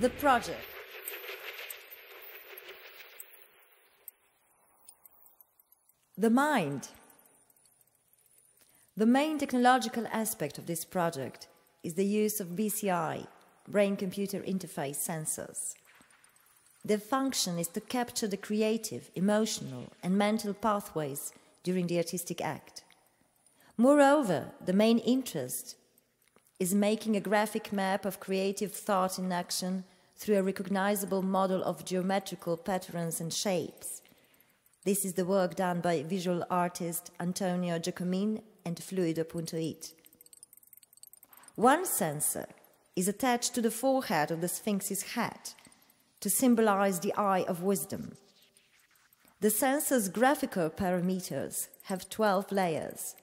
The project. The mind. The main technological aspect of this project is the use of BCI, brain computer interface sensors. Their function is to capture the creative, emotional, and mental pathways during the artistic act. Moreover, the main interest is making a graphic map of creative thought in action through a recognizable model of geometrical patterns and shapes. This is the work done by visual artist Antonio Giacomin and Fluido.it. One sensor is attached to the forehead of the Sphinx's hat to symbolize the eye of wisdom. The sensor's graphical parameters have 12 layers,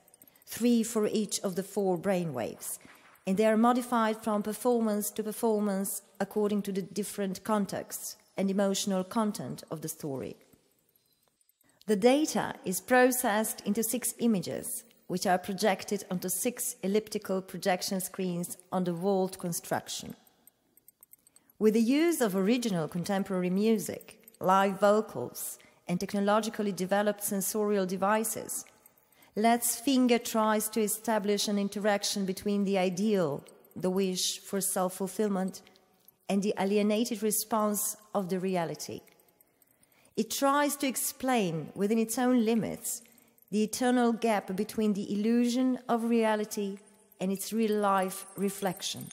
three for each of the four brainwaves, and they are modified from performance to performance according to the different contexts and emotional content of the story. The data is processed into six images, which are projected onto six elliptical projection screens on the walled construction. With the use of original contemporary music, live vocals, and technologically developed sensorial devices, Let Sfinge tries to establish an interaction between the ideal, the wish for self fulfillment, and the alienated response of the reality. It tries to explain, within its own limits, the eternal gap between the illusion of reality and its real life reflection.